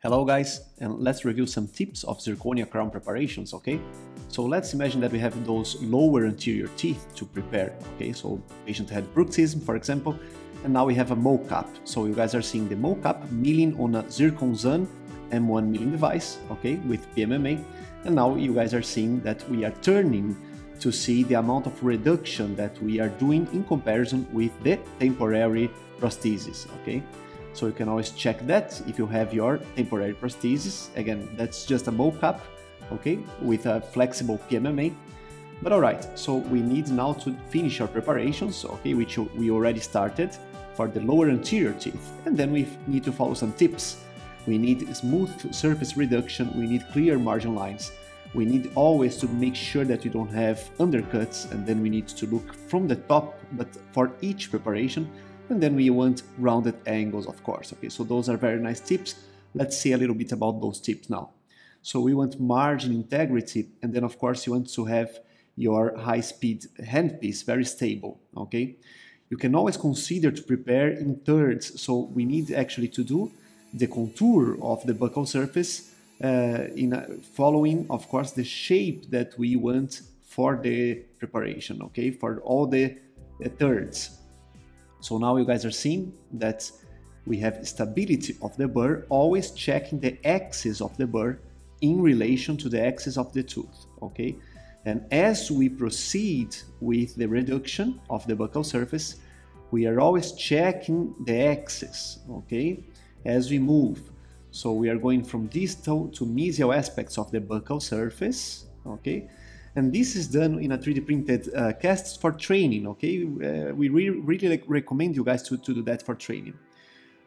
Hello guys, and let's review some tips of zirconia crown preparations, okay? So let's imagine that we have those lower anterior teeth to prepare, okay? So patient had bruxism, for example, and now we have a mock-up. So you guys are seeing the mock-up milling on a zircon Zirkonzahn M1 milling device, okay, with PMMA. And now you guys are seeing that we are turning to see the amount of reduction that we are doing in comparison with the temporary prosthesis, okay? So you can always check that if you have your temporary prosthesis. Again, that's just a mock-up, okay, with a flexible PMMA. But all right, so we need now to finish our preparations, okay, which we already started for the lower anterior teeth. And then we need to follow some tips. We need smooth surface reduction, we need clear margin lines, we need always to make sure that we don't have undercuts and then we need to look from the top, but for each preparation, and then we want rounded angles, of course. Okay, so those are very nice tips. Let's see a little bit about those tips now. So we want margin integrity, and then of course you want to have your high-speed handpiece very stable, okay? You can always consider to prepare in thirds, so we need actually to do the contour of the buccal surface uh, in a, following, of course, the shape that we want for the preparation, okay? For all the, the thirds. So now you guys are seeing that we have stability of the burr, always checking the axis of the burr in relation to the axis of the tooth, okay? And as we proceed with the reduction of the buccal surface, we are always checking the axis, okay? As we move. So we are going from distal to mesial aspects of the buccal surface, okay? And this is done in a 3D printed uh, cast for training, okay? Uh, we re really like, recommend you guys to, to do that for training.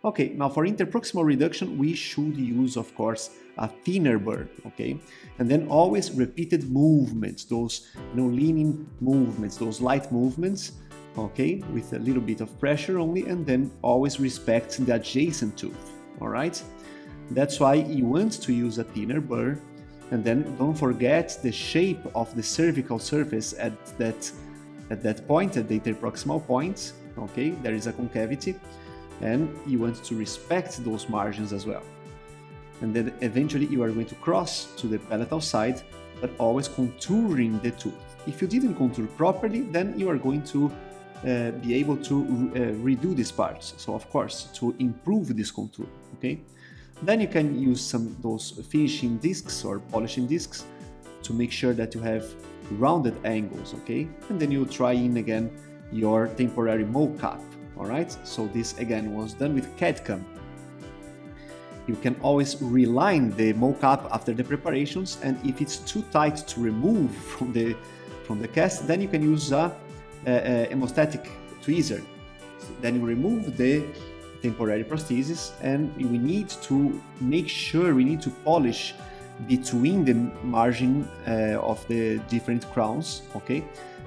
Okay, now for interproximal reduction, we should use, of course, a thinner burr, okay? And then always repeated movements, those you know, leaning movements, those light movements, okay? With a little bit of pressure only, and then always respect the adjacent tooth, all right? That's why you want to use a thinner burr and then don't forget the shape of the cervical surface at that at that point, at the interproximal point. Okay, there is a concavity, and you want to respect those margins as well. And then eventually you are going to cross to the palatal side, but always contouring the tooth. If you didn't contour properly, then you are going to uh, be able to uh, redo these parts. So of course, to improve this contour, okay? Then you can use some those finishing discs or polishing discs to make sure that you have rounded angles, okay? And then you try in again your temporary mock-up, all right? So this again was done with CAD-CAM. You can always reline the mock-up after the preparations, and if it's too tight to remove from the from the cast, then you can use a, a, a hemostatic tweezer. So then you remove the temporary prosthesis and we need to make sure we need to polish between the margin uh, of the different crowns okay?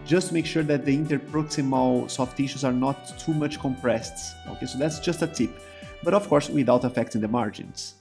Just make sure that the interproximal soft tissues are not too much compressed okay? So that's just a tip. But of course without affecting the margins